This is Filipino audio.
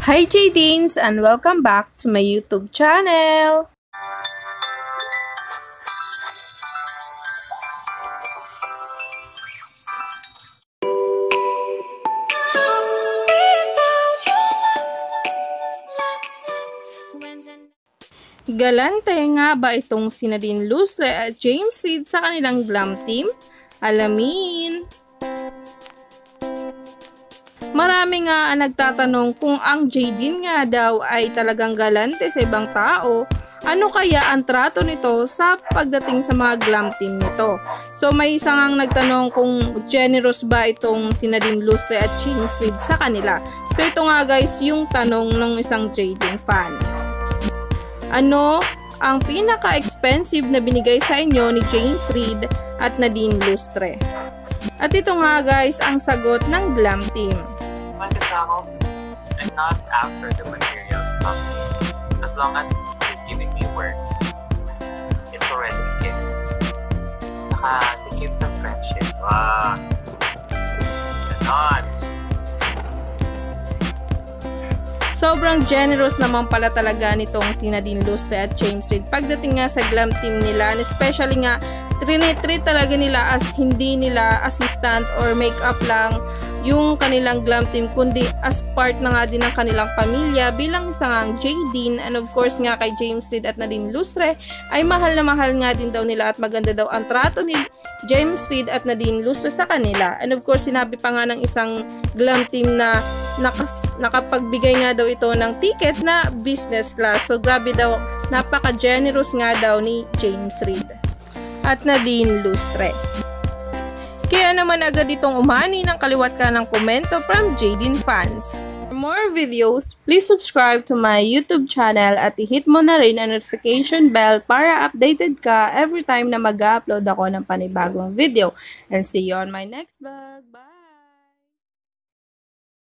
Hi J-Deans and welcome back to my YouTube channel! Galante nga ba itong si Nadine Lustre at James Reid sa kanilang glam team? Alamin! Marami nga ang nagtatanong kung ang Jadine nga daw ay talagang galante sa ibang tao, ano kaya ang trato nito sa pagdating sa mga glam team nito? So may isang ang nagtanong kung generous ba itong si Nadine Lustre at James Reid sa kanila. So ito nga guys yung tanong ng isang Jadine fan. Ano ang pinaka-expensive na binigay sa inyo ni James Reid at Nadine Lustre? At ito nga guys ang sagot ng glam team. Mag-asawa, I'm not after the material stuff. As long as he's giving me work, it's already a gift. Saka, the gift of friendship. Ah, ganon. Sobrang generous naman pala talaga nitong si Nadine Lustre at James Reid pagdating nga sa glam team nila and especially nga trinitreat talaga nila as hindi nila assistant or makeup lang yung kanilang glam team kundi as part na nga din ng kanilang pamilya bilang isang Jadine and of course nga kay James Reid at Nadine Lustre ay mahal na mahal nga din daw nila at maganda daw ang trato ni James Reid at Nadine Lustre sa kanila. And of course sinabi pa nga ng isang glam team na nakas, nakapagbigay nga daw ito ng ticket na business class. So grabe daw napaka generous nga daw ni James Reid at Nadine Lustre kaya naman agad itong umani ng kaliwat ka ng komento from Jadine fans. For more videos, please subscribe to my YouTube channel at i-hit mo na rin ang notification bell para updated ka every time na mag-upload ako ng panibagong video. And see you on my next vlog. Bye!